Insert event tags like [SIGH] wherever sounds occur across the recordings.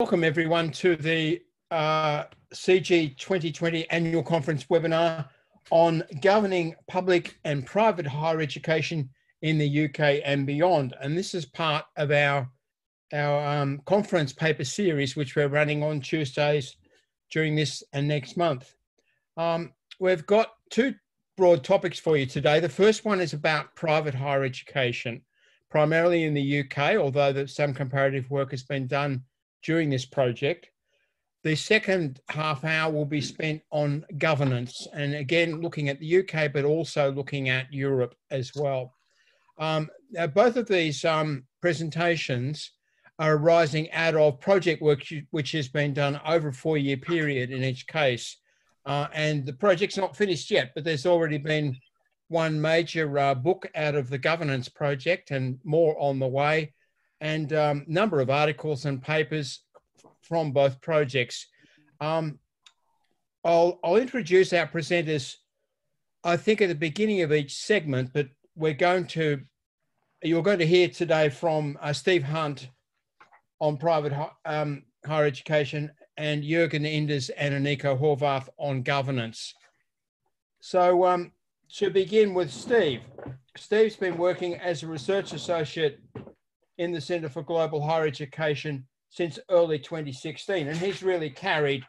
Welcome everyone to the uh, CG 2020 annual conference webinar on governing public and private higher education in the UK and beyond. And this is part of our, our um, conference paper series, which we're running on Tuesdays during this and next month. Um, we've got two broad topics for you today. The first one is about private higher education, primarily in the UK, although some comparative work has been done during this project. The second half hour will be spent on governance and again looking at the UK, but also looking at Europe as well. Um, both of these um, presentations are arising out of project work which has been done over a four year period in each case. Uh, and the project's not finished yet, but there's already been one major uh, book out of the governance project and more on the way, and a um, number of articles and papers from both projects. Um, I'll, I'll introduce our presenters, I think, at the beginning of each segment, but we're going to, you're going to hear today from uh, Steve Hunt on private um, higher education and Jürgen Enders and Aniko Horvath on governance. So um, to begin with Steve, Steve's been working as a research associate in the Centre for Global Higher Education since early 2016, and he's really carried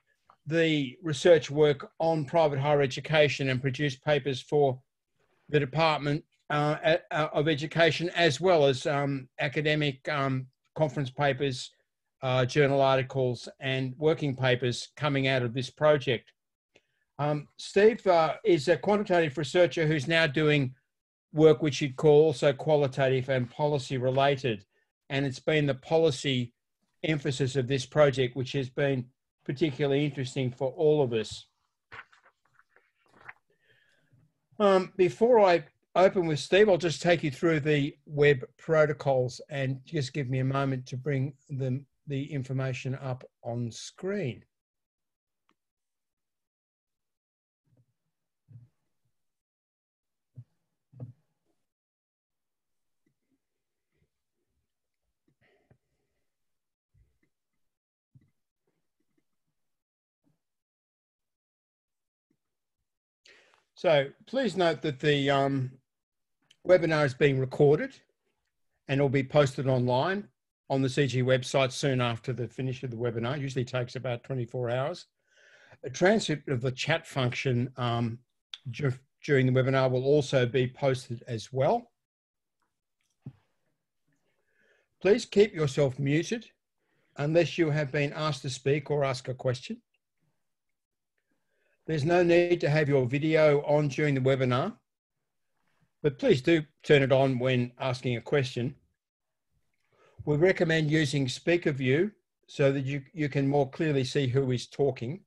the research work on private higher education and produced papers for the Department uh, of Education as well as um, academic um, conference papers uh, journal articles and working papers coming out of this project. Um, Steve uh, is a quantitative researcher who's now doing work which you'd call also qualitative and policy related. And it's been the policy emphasis of this project, which has been particularly interesting for all of us. Um, before I open with Steve, I'll just take you through the web protocols and just give me a moment to bring them the information up on screen. So please note that the um, webinar is being recorded and will be posted online on the CG website soon after the finish of the webinar. It usually takes about 24 hours. A transcript of the chat function um, during the webinar will also be posted as well. Please keep yourself muted unless you have been asked to speak or ask a question. There's no need to have your video on during the webinar, but please do turn it on when asking a question. We recommend using speaker view so that you, you can more clearly see who is talking.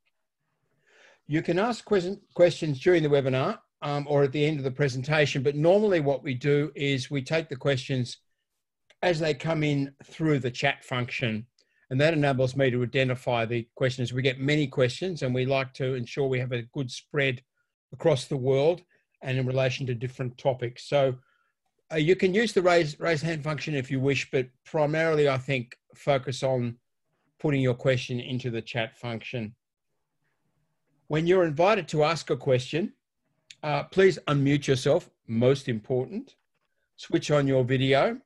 You can ask question, questions during the webinar um, or at the end of the presentation, but normally what we do is we take the questions as they come in through the chat function. And that enables me to identify the questions. We get many questions and we like to ensure we have a good spread across the world and in relation to different topics. So uh, you can use the raise raise hand function if you wish, but primarily I think focus on putting your question into the chat function. When you're invited to ask a question, uh, please unmute yourself, most important. Switch on your video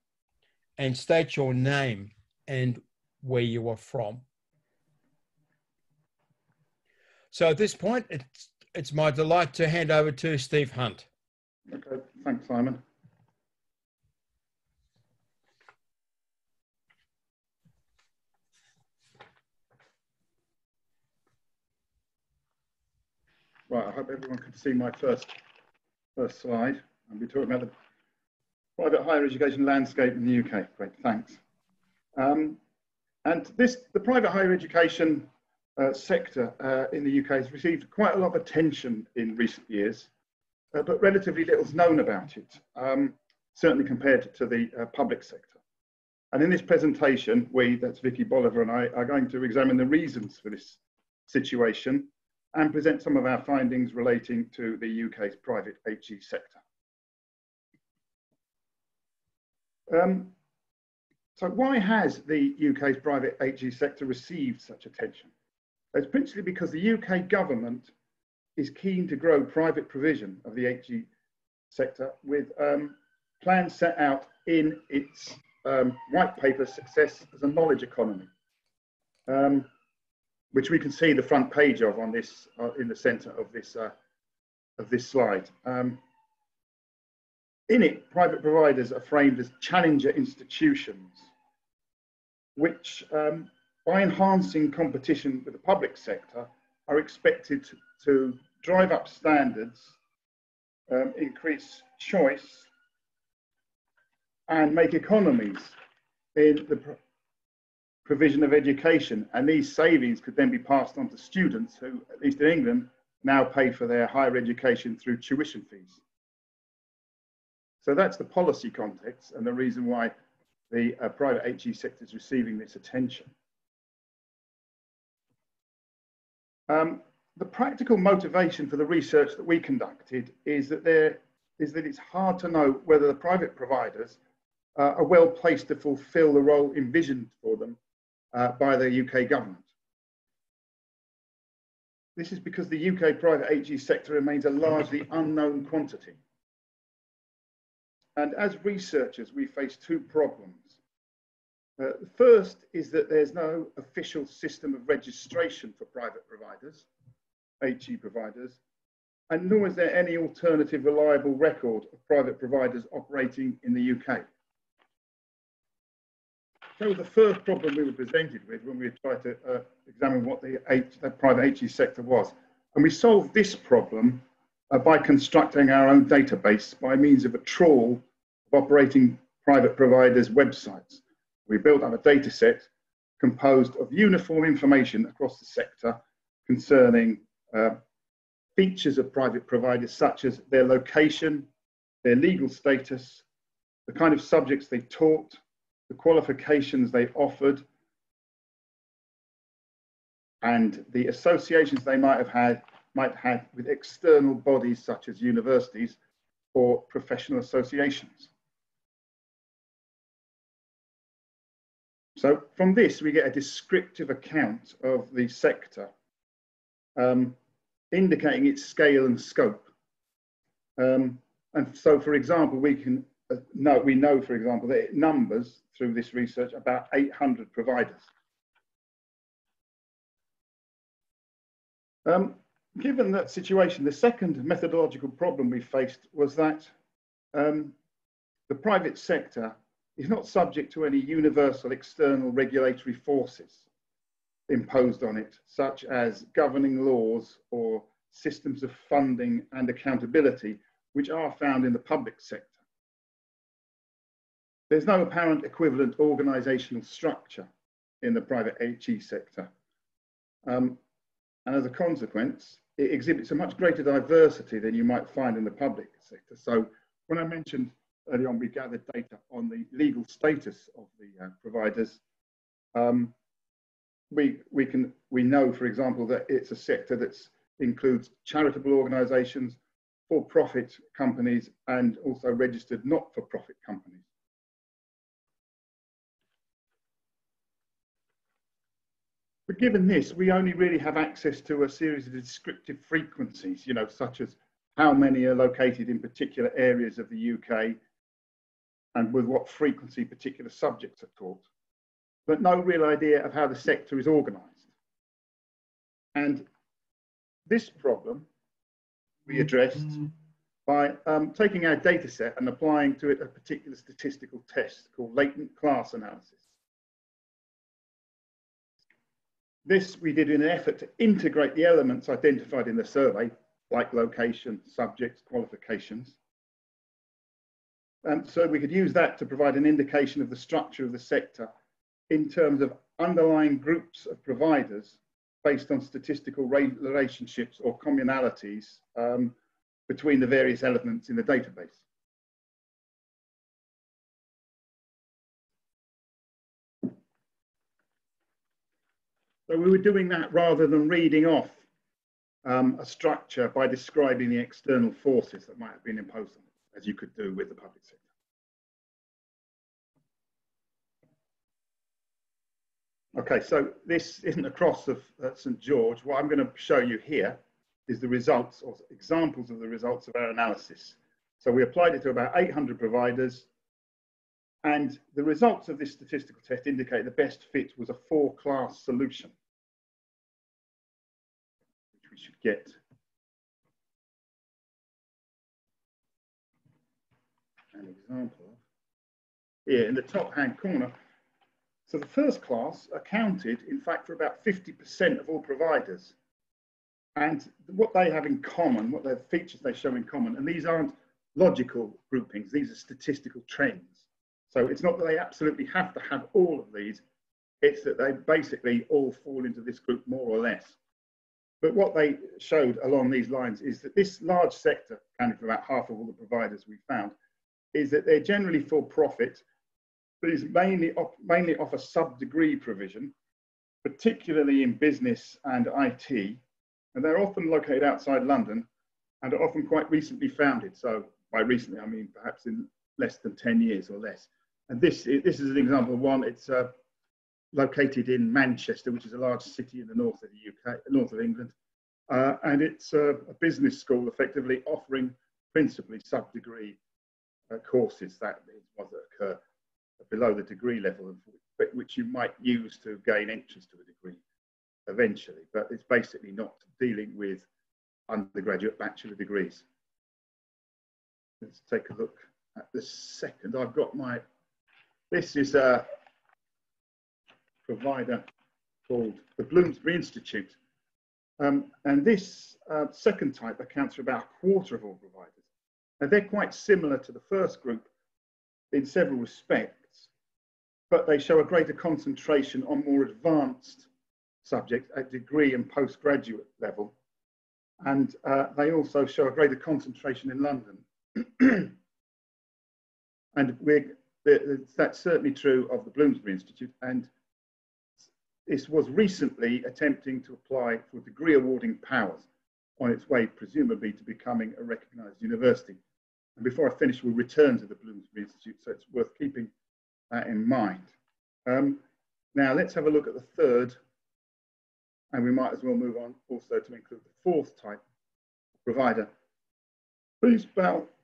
and state your name and where you are from. So at this point, it's, it's my delight to hand over to Steve Hunt. Okay, thanks, Simon. Right, I hope everyone can see my first, first slide. I'll be talking about the private higher education landscape in the UK. Great, thanks. Um, and this, the private higher education uh, sector uh, in the UK has received quite a lot of attention in recent years, uh, but relatively little is known about it, um, certainly compared to the uh, public sector. And in this presentation, we, that's Vikki Boliver and I, are going to examine the reasons for this situation and present some of our findings relating to the UK's private HE sector. Um, so why has the UK's private HE sector received such attention? It's principally because the UK government is keen to grow private provision of the HE sector with um, plans set out in its um, white paper, Success as a Knowledge Economy, um, which we can see the front page of on this, uh, in the center of this, uh, of this slide. Um, in it, private providers are framed as challenger institutions, which um, by enhancing competition with the public sector are expected to, to drive up standards, um, increase choice, and make economies in the pro provision of education. And these savings could then be passed on to students who, at least in England, now pay for their higher education through tuition fees. So that's the policy context and the reason why the uh, private HE sector is receiving this attention. Um, the practical motivation for the research that we conducted is that there is that it's hard to know whether the private providers uh, are well placed to fulfill the role envisioned for them uh, by the UK government. This is because the UK private HE sector remains a largely unknown quantity. And as researchers, we face two problems. Uh, first is that there's no official system of registration for private providers, HE providers, and nor is there any alternative reliable record of private providers operating in the UK. So the first problem we were presented with when we tried to uh, examine what the, H, the private HE sector was. And we solved this problem uh, by constructing our own database by means of a trawl of operating private providers' websites. We built up a data set composed of uniform information across the sector concerning uh, features of private providers such as their location, their legal status, the kind of subjects they taught, the qualifications they offered, and the associations they might have had might have with external bodies such as universities or professional associations. So from this, we get a descriptive account of the sector, um, indicating its scale and scope. Um, and so, for example, we can uh, know, we know, for example, that it numbers through this research about 800 providers. Um, given that situation, the second methodological problem we faced was that um, the private sector is not subject to any universal external regulatory forces imposed on it, such as governing laws or systems of funding and accountability, which are found in the public sector. There's no apparent equivalent organisational structure in the private HE sector. Um, and as a consequence, it exhibits a much greater diversity than you might find in the public sector. So when I mentioned earlier on, we gathered data on the legal status of the uh, providers. Um, we, we, can, we know, for example, that it's a sector that includes charitable organisations, for-profit companies, and also registered not-for-profit companies. But given this, we only really have access to a series of descriptive frequencies, you know, such as how many are located in particular areas of the UK and with what frequency particular subjects are taught, but no real idea of how the sector is organised. And this problem we addressed by um, taking our data set and applying to it a particular statistical test called latent class analysis. This we did in an effort to integrate the elements identified in the survey, like location, subjects, qualifications. And so we could use that to provide an indication of the structure of the sector in terms of underlying groups of providers based on statistical relationships or communalities um, between the various elements in the database. So we were doing that rather than reading off um, a structure by describing the external forces that might have been imposed on it, as you could do with the public sector. Okay, so this isn't a cross of uh, St George. What I'm going to show you here is the results or examples of the results of our analysis. So we applied it to about 800 providers and the results of this statistical test indicate the best fit was a four class solution, which we should get. Example of here in the top hand corner. So the first class accounted, in fact, for about 50% of all providers. And what they have in common, what their features they show in common, and these aren't logical groupings, these are statistical trends. So it's not that they absolutely have to have all of these, it's that they basically all fall into this group more or less. But what they showed along these lines is that this large sector, accounting for about half of all the providers we found, is that they're generally for profit. but These mainly, mainly offer sub-degree provision, particularly in business and IT, and they're often located outside London and are often quite recently founded. So by recently, I mean perhaps in less than 10 years or less. And this, this is an example of one. It's uh, located in Manchester, which is a large city in the north of the UK, north of England. Uh, and it's a business school effectively offering principally sub-degree uh, courses that occur below the degree level, which you might use to gain entrance to a degree eventually, but it's basically not dealing with undergraduate bachelor degrees. Let's take a look at the second. I've got my, this is a provider called the Bloomsbury Institute. Um, and this uh, second type accounts for about a quarter of all providers. Now they're quite similar to the first group in several respects, but they show a greater concentration on more advanced subjects at degree and postgraduate level. And uh, they also show a greater concentration in London. [CLEARS THROAT] and that's certainly true of the Bloomsbury Institute. And this was recently attempting to apply for degree awarding powers on its way, presumably, to becoming a recognized university. And before I finish, we'll return to the Bloomsbury Institute, so it's worth keeping that in mind. Um, now, let's have a look at the third and we might as well move on also to include the fourth type provider. These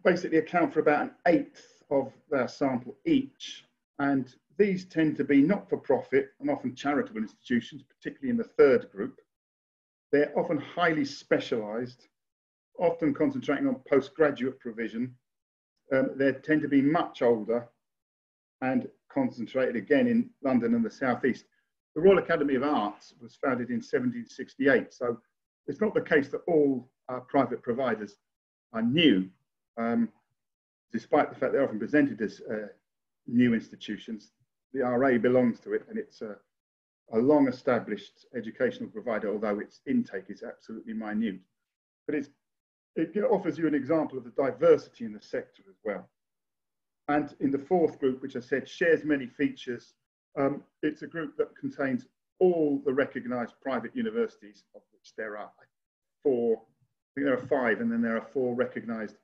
basically account for about an eighth of their sample each. And these tend to be not-for-profit and often charitable institutions, particularly in the third group. They're often highly specialized, often concentrating on postgraduate provision. Um, they tend to be much older and concentrated again in London and the Southeast. The Royal Academy of Arts was founded in 1768, so it's not the case that all uh, private providers are new, um, despite the fact they're often presented as uh, new institutions. The RA belongs to it, and it's a, a long established educational provider, although its intake is absolutely minute. But it offers you an example of the diversity in the sector as well. And in the fourth group, which I said shares many features um, it's a group that contains all the recognised private universities, of which there are four, I think there are five, and then there are four recognised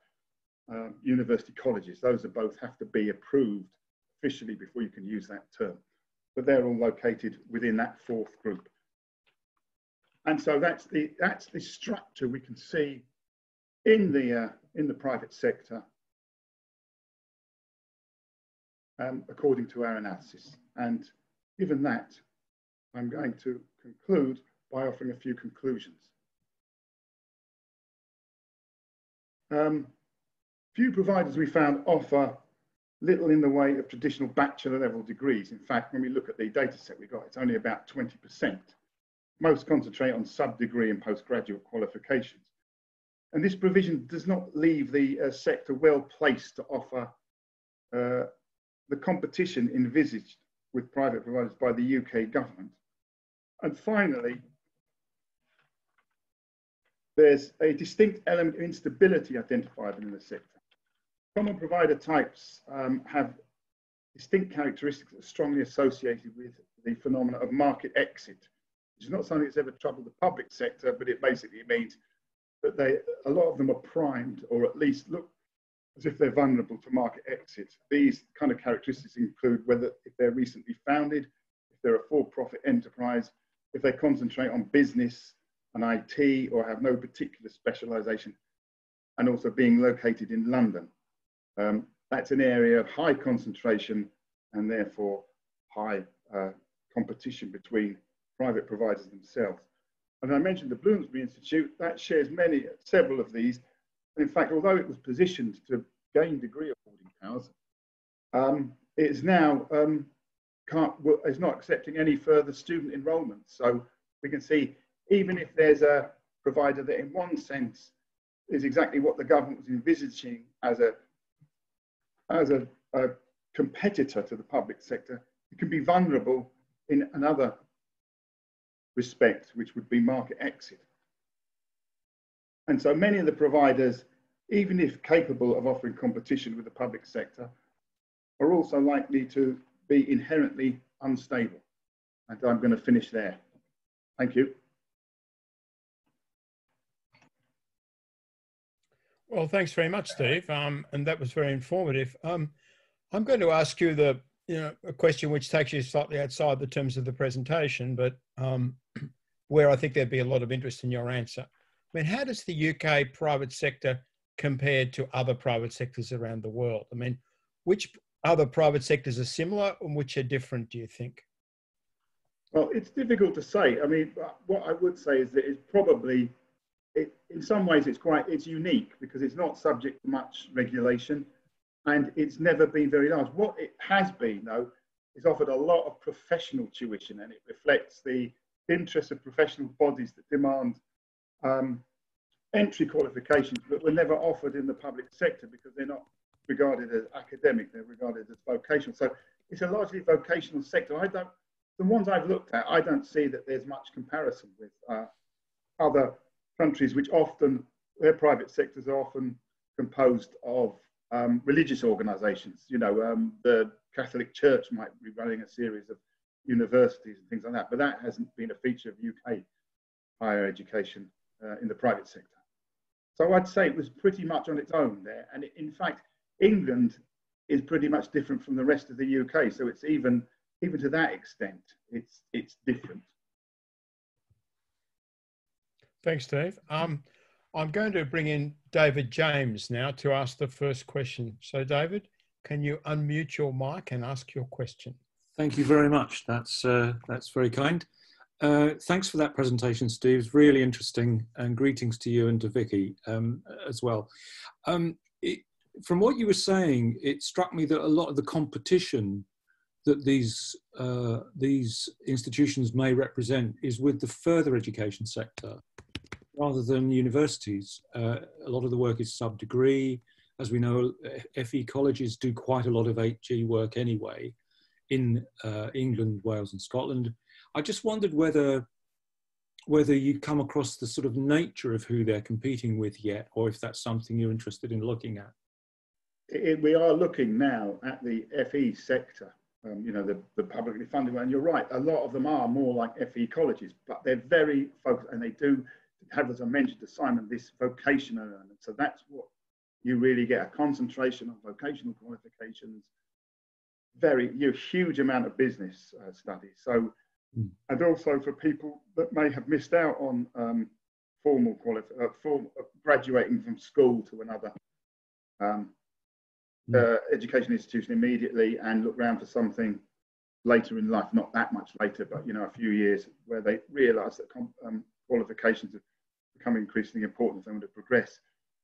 um, university colleges. Those are both have to be approved officially before you can use that term. But they're all located within that fourth group. And so that's the, that's the structure we can see in the, uh, in the private sector um, according to our analysis. And given that, I'm going to conclude by offering a few conclusions. Um, few providers we found offer little in the way of traditional bachelor level degrees. In fact, when we look at the data set we got, it's only about 20%. Most concentrate on sub-degree and postgraduate qualifications. And this provision does not leave the uh, sector well placed to offer uh, the competition envisaged with private providers by the UK government. And finally, there's a distinct element of instability identified in the sector. Common provider types um, have distinct characteristics that are strongly associated with the phenomena of market exit, which is not something that's ever troubled the public sector, but it basically means that they, a lot of them are primed or at least look as if they're vulnerable to market exit. These kind of characteristics include whether if they're recently founded, if they're a for-profit enterprise, if they concentrate on business and IT or have no particular specialization, and also being located in London. Um, that's an area of high concentration and therefore high uh, competition between private providers themselves. And I mentioned the Bloomsbury Institute, that shares many, several of these. And in fact, although it was positioned to gain degree awarding powers, um, it is now um, can't, is not accepting any further student enrolment. So we can see, even if there's a provider that in one sense is exactly what the government was envisaging as a, as a, a competitor to the public sector, it can be vulnerable in another respect, which would be market exit. And so many of the providers, even if capable of offering competition with the public sector, are also likely to be inherently unstable. And I'm going to finish there. Thank you. Well, thanks very much, Steve. Um, and that was very informative. Um, I'm going to ask you the you know a question which takes you slightly outside the terms of the presentation, but um, [CLEARS THROAT] where I think there'd be a lot of interest in your answer. I mean, how does the UK private sector compare to other private sectors around the world? I mean, which other private sectors are similar and which are different, do you think? Well, it's difficult to say. I mean, what I would say is that it's probably, it, in some ways, it's quite, it's unique because it's not subject to much regulation and it's never been very large. What it has been, though, is offered a lot of professional tuition and it reflects the interest of professional bodies that demand um, entry qualifications that were never offered in the public sector because they're not regarded as academic, they're regarded as vocational. So it's a largely vocational sector. I don't, the ones I've looked at, I don't see that there's much comparison with uh, other countries, which often, their private sectors are often composed of um, religious organizations. You know, um, the Catholic Church might be running a series of universities and things like that, but that hasn't been a feature of UK higher education uh, in the private sector. So I'd say it was pretty much on its own there. And in fact, England is pretty much different from the rest of the UK. So it's even, even to that extent, it's, it's different. Thanks, Dave. Um, I'm going to bring in David James now to ask the first question. So David, can you unmute your mic and ask your question? Thank you very much. That's, uh, that's very kind. Uh, thanks for that presentation, Steve. It's really interesting, and greetings to you and to Vikki um, as well. Um, it, from what you were saying, it struck me that a lot of the competition that these uh, these institutions may represent is with the further education sector rather than universities. Uh, a lot of the work is sub degree. As we know, FE colleges do quite a lot of HE work anyway in uh, England, Wales, and Scotland. I just wondered whether whether you'd come across the sort of nature of who they're competing with yet, or if that's something you're interested in looking at it, we are looking now at the FE sector, um, you know, the, the publicly funded one. And you're right, a lot of them are more like FE colleges, but they're very focused and they do have, as I mentioned to Simon, this vocational element. So that's what you really get a concentration on vocational qualifications, very you know, huge amount of business uh, studies. So, mm. and also for people that may have missed out on um, formal qualif- uh, form, uh, graduating from school to another um, uh, education institution immediately and look around for something later in life, not that much later, but you know, a few years where they realise that um, qualifications have become increasingly important as they want to progress.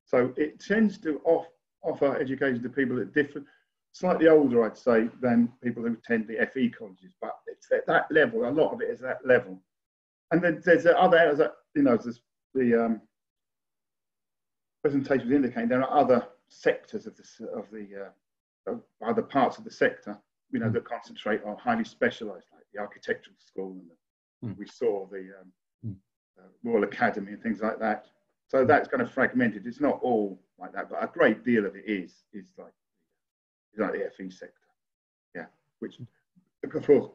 So it tends to off, offer education to people at different, slightly older, I'd say, than people who attend the FE colleges, but it's at that level. A lot of it is that level. And then there's the other areas that, you know, there's the um, presentation was indicating there are other sectors of the, of the uh, of other parts of the sector, you know, mm. that concentrate on highly specialised, like the architectural school, and the, mm. we saw the um, Royal Academy and things like that. So that's kind of fragmented. It's not all like that, but a great deal of it is is like is like the FE sector, yeah, which of course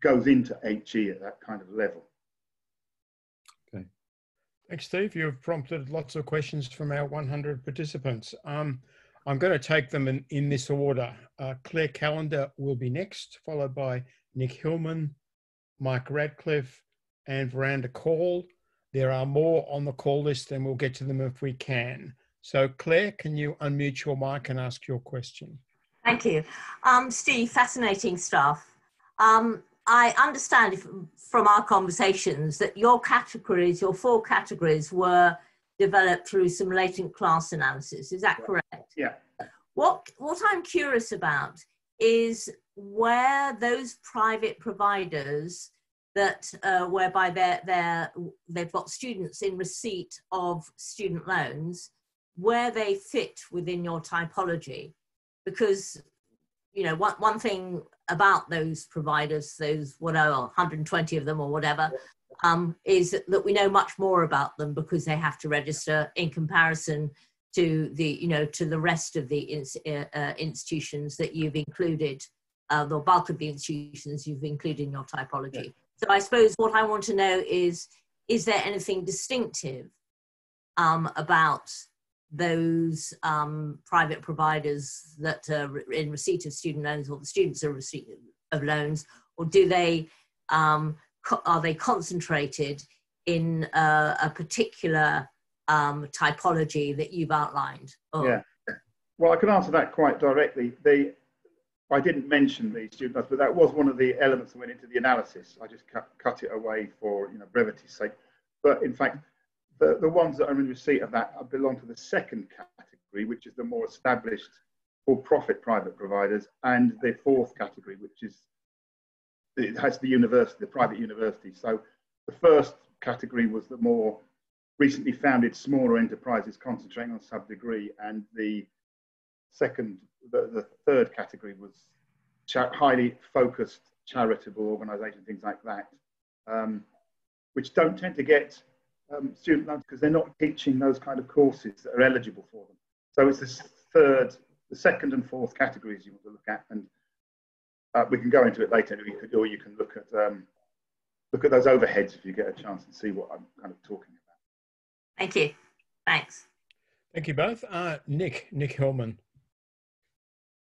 goes into HE at that kind of level. Okay, thanks, Steve. You've prompted lots of questions from our 100 participants. Um, I'm going to take them in, in this order. Uh, Claire Callender will be next, followed by Nick Hillman, Mike Ratcliffe, and Veranda Call. There are more on the call list, and we'll get to them if we can. So, Claire, can you unmute your mic and ask your question? Thank you. Um, Steve, fascinating stuff. Um, I understand if, from our conversations that your categories, your four categories, were developed through some latent class analysis. Is that correct? Yeah. What, what I'm curious about is where those private providers that uh, whereby they're, they're, they've got students in receipt of student loans, where they fit within your typology. Because, you know, one, one thing about those providers, those whatever, 120 of them or whatever, um, is that we know much more about them because they have to register in comparison to the, you know, to the rest of the ins uh, uh institutions that you've included, uh, the bulk of the institutions you've included in your typology. So I suppose what I want to know is, is there anything distinctive um, about those um, private providers that are in receipt of student loans or the students are receipt of loans, or do they um, are they concentrated in a particular um, typology that you've outlined? Or? Yeah. Well, I can answer that quite directly. They, I didn't mention the student loans, but that was one of the elements that went into the analysis. I just cut, cut it away for you know brevity's sake. But in fact, the, the ones that are in receipt of that uh, belong to the second category, which is the more established for-profit private providers, and the fourth category, which is it has the university, the private university. So the first category was the more recently founded smaller enterprises concentrating on sub-degree, and the second, the, the third category was highly focused charitable organisations, things like that, um, which don't tend to get um, student loans because they're not teaching those kind of courses that are eligible for them. So it's this third, the second and fourth categories you want to look at, and uh, we can go into it later, or you, could, or you can look at um, look at those overheads if you get a chance and see what I'm kind of talking about. Thank you. Thanks. Thank you both. Uh, Nick, Nick Hillman.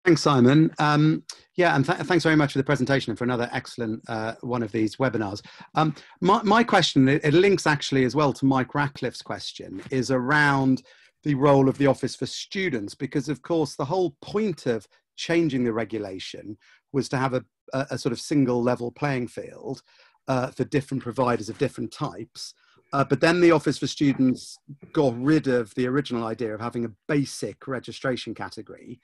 Thanks, Simon. Um, yeah, and th thanks very much for the presentation and for another excellent uh, one of these webinars. Um, my, my, question, it, it, links actually as well to Mike Ratcliffe's question, is around the role of the Office for Students, because of course the whole point of changing the regulation was to have a, a, a sort of single level playing field uh, for different providers of different types. Uh, but then the Office for Students got rid of the original idea of having a basic registration category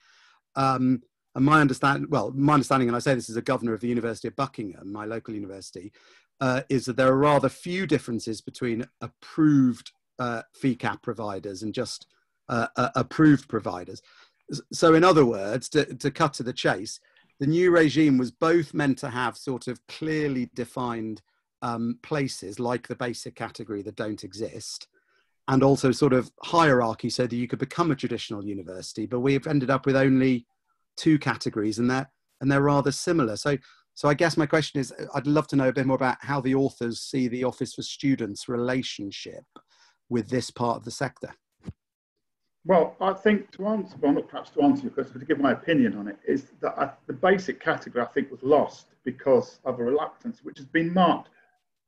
um, and my understanding, well, my understanding, and I say this as a governor of the University of Buckingham, my local university, uh, is that there are rather few differences between approved uh, fee cap providers and just uh, uh approved providers. So, in other words, to, to cut to the chase, the new regime was both meant to have sort of clearly defined um, places like the basic category that don't exist, and also sort of hierarchy so that you could become a traditional university. But we've ended up with only two categories, and they're and they're rather similar. So, so I guess my question is, uh, I'd love to know a bit more about how the authors see the Office for Students relationship with this part of the sector. Well, I think to answer, well, not perhaps to answer your question, but to give my opinion on it, is that I, the basic category I think was lost because of a reluctance, which has been marked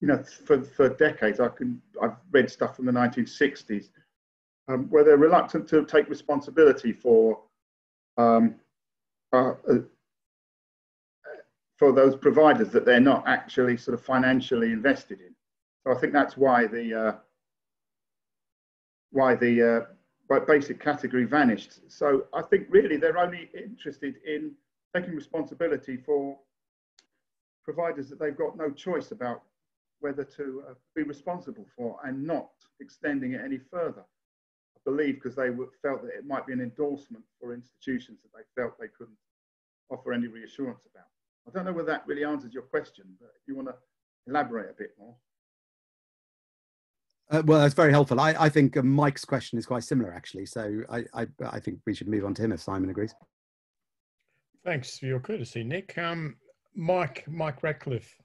you know, for, for decades, I can, I've read stuff from the 1960s um, where they're reluctant to take responsibility for um, uh, uh, for those providers that they're not actually sort of financially invested in. So I think that's why the uh, why the uh, basic category vanished. So I think really they're only interested in taking responsibility for providers that they've got no choice about whether to uh, be responsible for and not extending it any further. I believe because they felt that it might be an endorsement for institutions that they felt they couldn't offer any reassurance about. I don't know whether that really answers your question, but if you want to elaborate a bit more. Uh, well, that's very helpful. I, I think uh, Mike's question is quite similar, actually. So I, I, I, think we should move on to him if Simon agrees. Thanks for your courtesy, Nick. Um, Mike, Mike Ratcliffe.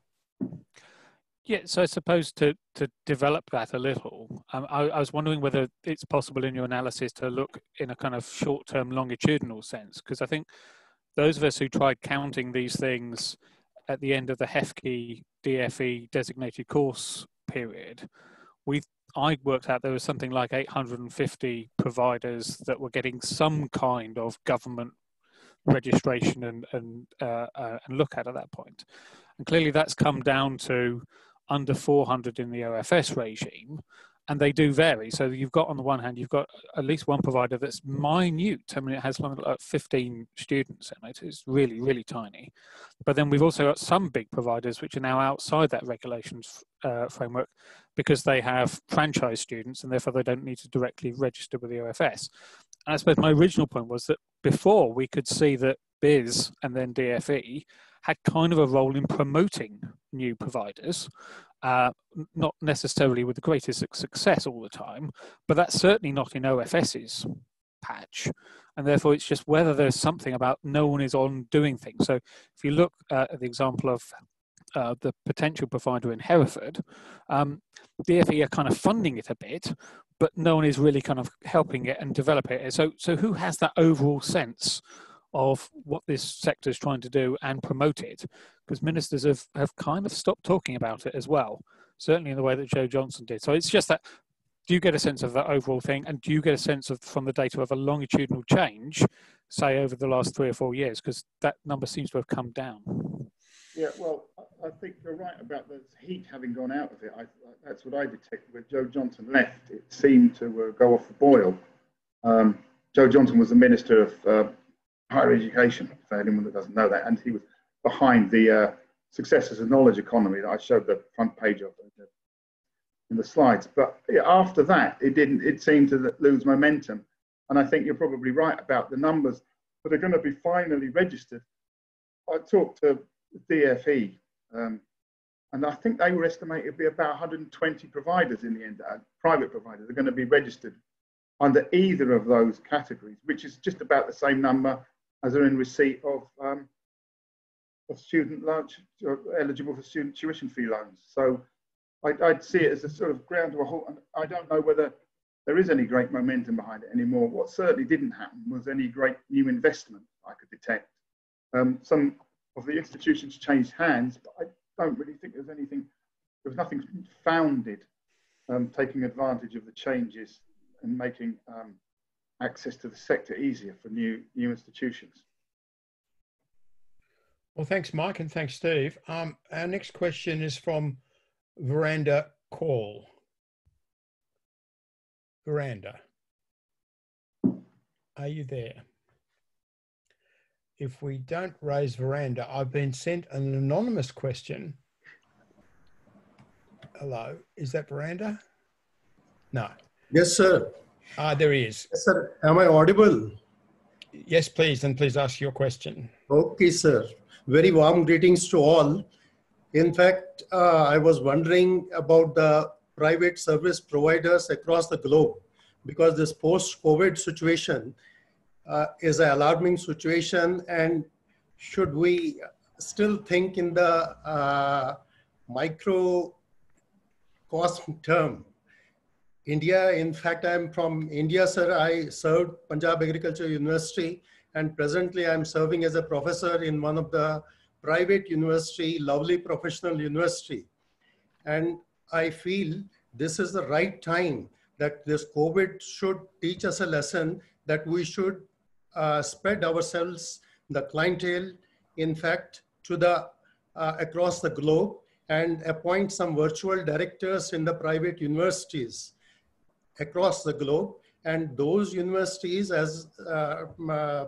Yeah, so I suppose to, to develop that a little, um, I, I, was wondering whether it's possible in your analysis to look in a kind of short term longitudinal sense, because I think those of us who tried counting these things at the end of the HEFCE DFE designated course period, we I worked out there was something like 850 providers that were getting some kind of government registration and and, uh, uh, and look at at that point. And clearly, that's come down to under 400 in the OFS regime, and they do vary. So you've got on the one hand, you've got at least one provider that's minute. I mean, it has like 15 students in it. It's really, really tiny. But then we've also got some big providers which are now outside that regulations uh, framework because they have franchise students and therefore they don't need to directly register with the OFS. And I suppose my original point was that before we could see that BIS and then DFE had kind of a role in promoting new providers uh, not necessarily with the greatest success all the time, but that's certainly not in OFS's patch. And therefore, it's just whether there's something about no one is on doing things. So if you look at the example of uh, the potential provider in Hereford, um, DFE are kind of funding it a bit, but no one is really kind of helping it and developing it. So, so who has that overall sense of what this sector is trying to do and promote it? because ministers have, have kind of stopped talking about it as well, certainly in the way that Jo Johnson did. So it's just that do you get a sense of that overall thing? And do you get a sense of from the data of a longitudinal change say over the last three or four years? Because that number seems to have come down. Yeah well i think you're right about the heat having gone out of it. I, that's what i detected when Jo johnson left it seemed to uh, go off the boil. Um, jo johnson was the minister of uh, higher education for anyone that doesn't know that and he was behind the uh, successes of knowledge economy that I showed the front page of in the slides. But yeah, after that, it didn't. It seemed to lose momentum, and I think you're probably right about the numbers that are going to be finally registered. I talked to DFE, um, and I think they were estimated to be about 120 providers in the end. Uh, private providers are going to be registered under either of those categories, which is just about the same number as are in receipt of um, of student lunch eligible for student tuition fee loans. So I'd, I'd, see it as a sort of ground to a halt. And I don't know whether there is any great momentum behind it anymore. What certainly didn't happen was any great new investment I could detect. Um, some of the institutions changed hands, but I don't really think there's anything, there was nothing founded um, taking advantage of the changes and making um, access to the sector easier for new, new institutions. Well, thanks, Mike, and thanks, Steve. Um, our next question is from Veranda Call. Veranda, are you there? If we don't raise Veranda, I've been sent an anonymous question. Hello, is that Veranda? No. Yes, sir. Ah, there he is. Yes, sir. Am I audible? Yes, please, and please ask your question. Okay, sir. Very warm greetings to all. In fact, uh, I was wondering about the private service providers across the globe because this post-COVID situation uh, is an alarming situation and should we still think in the uh, micro cost term India, in fact, I'm from India, sir. I served Punjab Agriculture University and presently I'm serving as a professor in one of the private university, lovely professional university. And I feel this is the right time that this COVID should teach us a lesson that we should uh, spread ourselves, the clientele, in fact, to the uh, across the globe and appoint some virtual directors in the private universities across the globe and those universities, as uh, uh,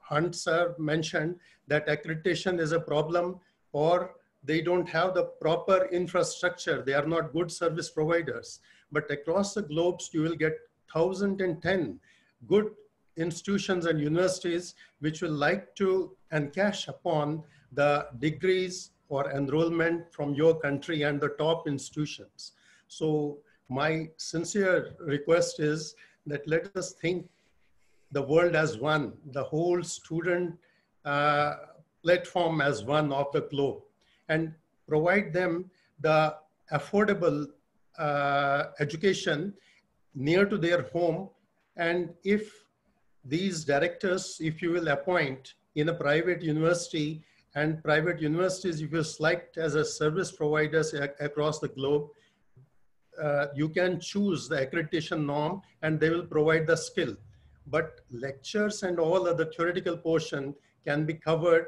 Hunt sir mentioned, that accreditation is a problem or they don't have the proper infrastructure. They are not good service providers. But across the globe, you will get 1,010 good institutions and universities which will like to encash upon the degrees or enrollment from your country and the top institutions. So my sincere request is that let us think the world as one, the whole student uh, platform as one of the globe, and provide them the affordable uh, education near to their home. And if these directors, if you will appoint in a private university and private universities, if you select as a service providers across the globe, uh, you can choose the accreditation norm and they will provide the skill. But lectures and all other theoretical portion can be covered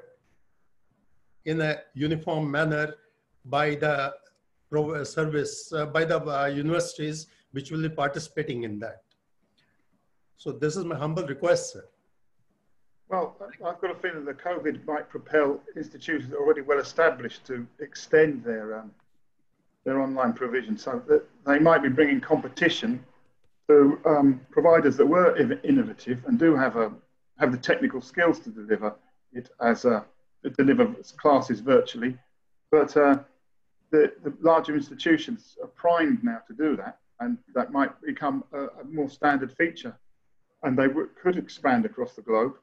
in a uniform manner by the service, uh, by the uh, universities which will be participating in that. So this is my humble request, sir. Well, I've got a feeling that COVID might propel institutions already well established to extend their um, their online provision, so they might be bringing competition to um, providers that were innovative and do have a have the technical skills to deliver it as a deliver classes virtually, but uh, the, the larger institutions are primed now to do that, and that might become a, a more standard feature, and they could expand across the globe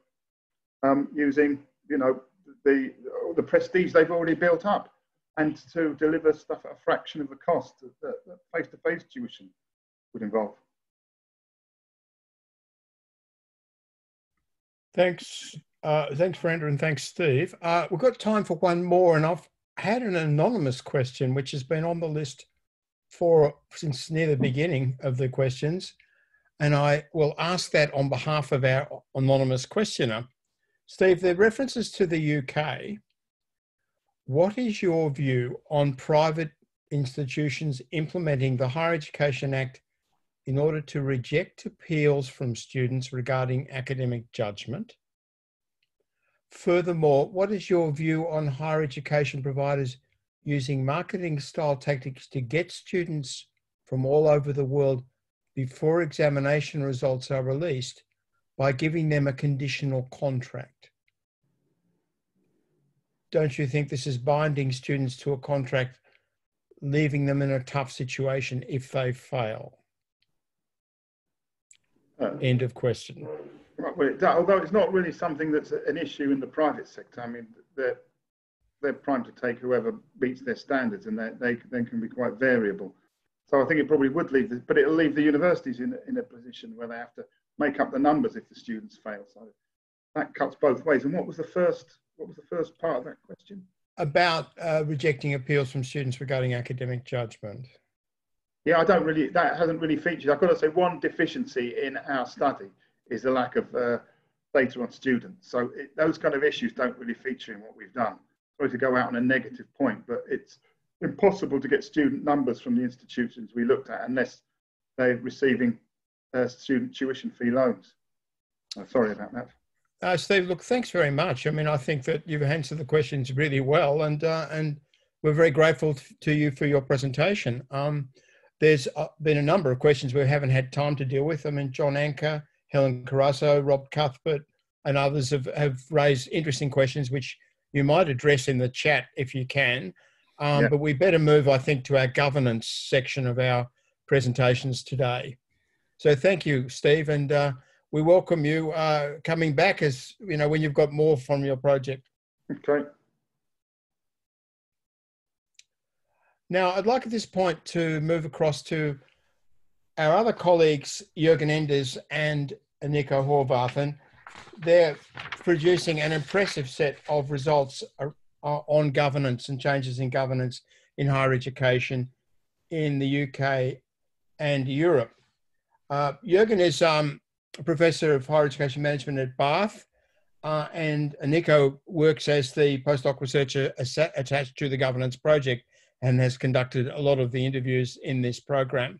um, using, you know, the, the prestige they've already built up and to deliver stuff at a fraction of the cost that face-to-face tuition would involve. Thanks. Uh, thanks, Brenda, and thanks, Steve. Uh, we've got time for one more, and I've had an anonymous question which has been on the list for since near the beginning of the questions, and I will ask that on behalf of our anonymous questioner. Steve, the references to the UK. What is your view on private institutions implementing the Higher Education Act in order to reject appeals from students regarding academic judgment? Furthermore, what is your view on higher education providers using marketing style tactics to get students from all over the world before examination results are released by giving them a conditional contract. Don't you think this is binding students to a contract, leaving them in a tough situation if they fail? Uh, End of question. Well, it, although it's not really something that's an issue in the private sector. I mean, they're, they're primed to take whoever meets their standards and they, they then can be quite variable. So I think it probably would leave, the, but it'll leave the universities in, in a position where they have to make up the numbers if the students fail. So that cuts both ways. And what was the first? What was the first part of that question? About uh, rejecting appeals from students regarding academic judgment. Yeah, I don't really. That hasn't really featured. I've got to say, one deficiency in our study is the lack of uh, data on students. So it, those kind of issues don't really feature in what we've done. Sorry to go out on a negative point, but it's impossible to get student numbers from the institutions we looked at unless they're receiving uh, student tuition fee loans. Uh, sorry about that. Uh, Steve, look, thanks very much. I mean, I think that you've answered the questions really well, and uh, and we're very grateful to you for your presentation. Um, there's uh, been a number of questions we haven't had time to deal with. I mean, John Anker, Helen Carasso, Rob Cuthbert, and others have, have raised interesting questions, which you might address in the chat if you can. Um, yeah. But we better move, I think, to our governance section of our presentations today. So thank you, Steve, and uh, we welcome you uh, coming back as you know when you've got more from your project. Okay. Now, I'd like at this point to move across to our other colleagues, Jürgen Enders and Aniko Horvath. They're producing an impressive set of results uh, on governance and changes in governance in higher education in the UK and Europe. Uh, Jürgen is um, a professor of higher education management at Bath, uh, and Aniko works as the postdoc researcher attached to the governance project and has conducted a lot of the interviews in this program.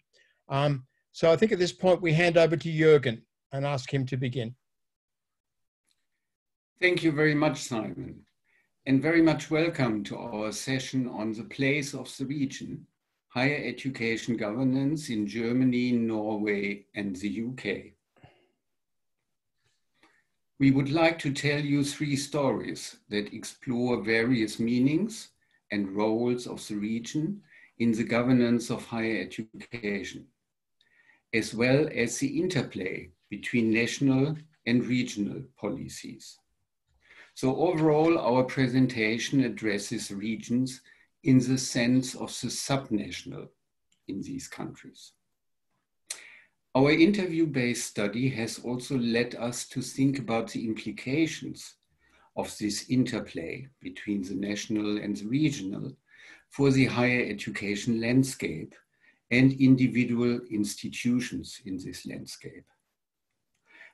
Um, so I think at this point we hand over to Jürgen and ask him to begin. Thank you very much, Simon, and very much welcome to our session on the place of the region, higher education governance in Germany, Norway, and the UK we would like to tell you three stories that explore various meanings and roles of the region in the governance of higher education, as well as the interplay between national and regional policies. So overall, our presentation addresses regions in the sense of the subnational in these countries. Our interview-based study has also led us to think about the implications of this interplay between the national and the regional for the higher education landscape and individual institutions in this landscape.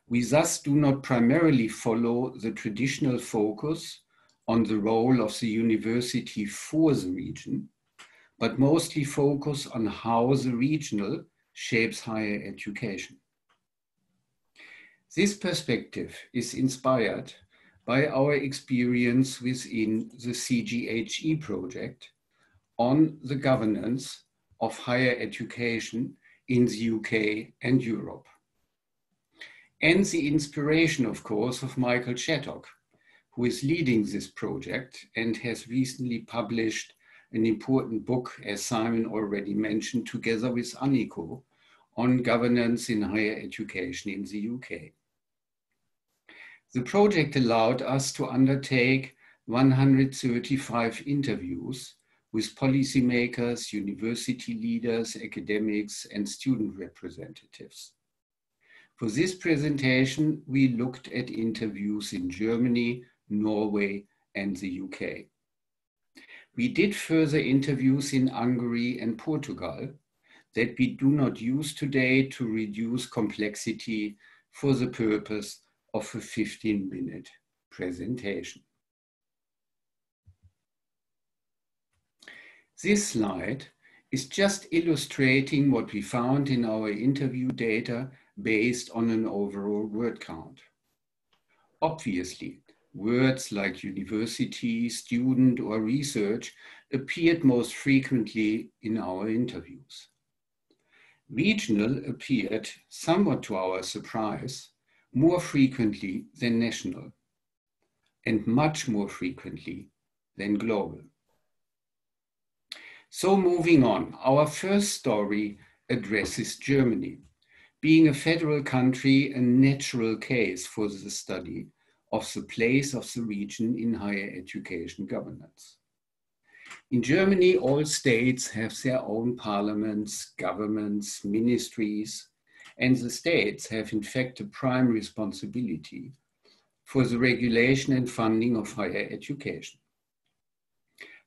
We thus do not primarily follow the traditional focus on the role of the university for the region, but mostly focus on how the regional shapes higher education. This perspective is inspired by our experience within the CGHE project on the governance of higher education in the UK and Europe. And the inspiration, of course, of Michael Shattock, who is leading this project and has recently published an important book, as Simon already mentioned, together with Aniko, on governance in higher education in the UK. The project allowed us to undertake 135 interviews with policymakers, university leaders, academics, and student representatives. For this presentation, we looked at interviews in Germany, Norway, and the UK. We did further interviews in Hungary and Portugal that we do not use today to reduce complexity for the purpose of a 15 minute presentation. This slide is just illustrating what we found in our interview data based on an overall word count. Obviously, words like university, student, or research appeared most frequently in our interviews. Regional appeared, somewhat to our surprise, more frequently than national, and much more frequently than global. So moving on, our first story addresses Germany, being a federal country a natural case for the study of the place of the region in higher education governance. In Germany, all states have their own parliaments, governments, ministries, and the states have in fact a prime responsibility for the regulation and funding of higher education.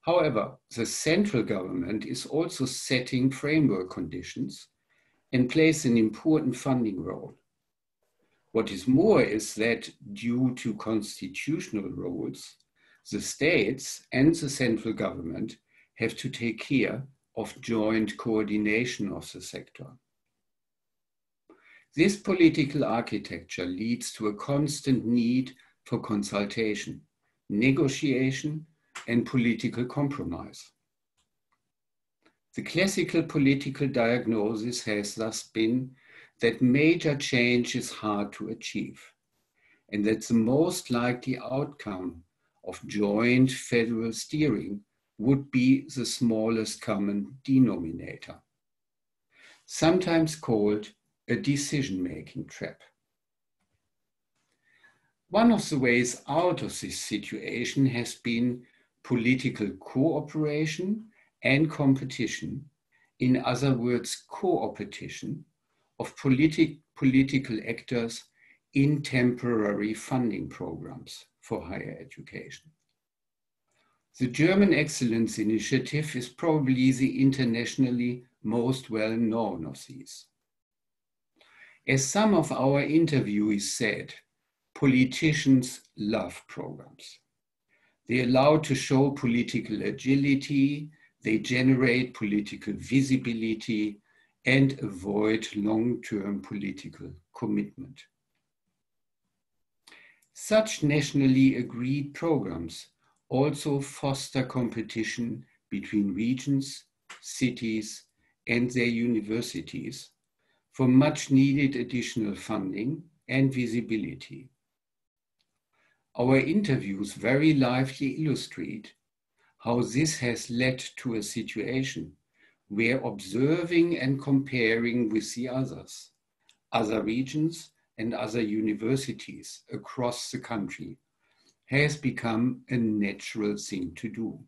However, the central government is also setting framework conditions and plays an important funding role. What is more is that due to constitutional rules, the states and the central government have to take care of joint coordination of the sector. This political architecture leads to a constant need for consultation, negotiation, and political compromise. The classical political diagnosis has thus been that major change is hard to achieve, and that the most likely outcome of joint federal steering would be the smallest common denominator, sometimes called a decision making trap. One of the ways out of this situation has been political cooperation and competition, in other words, co-opetition of politi political actors in temporary funding programs for higher education. The German Excellence Initiative is probably the internationally most well known of these. As some of our interviewees said, politicians love programs. They allow to show political agility, they generate political visibility, and avoid long-term political commitment. Such nationally agreed programs also foster competition between regions, cities, and their universities for much needed additional funding and visibility. Our interviews very lively illustrate how this has led to a situation where observing and comparing with the others, other regions and other universities across the country has become a natural thing to do.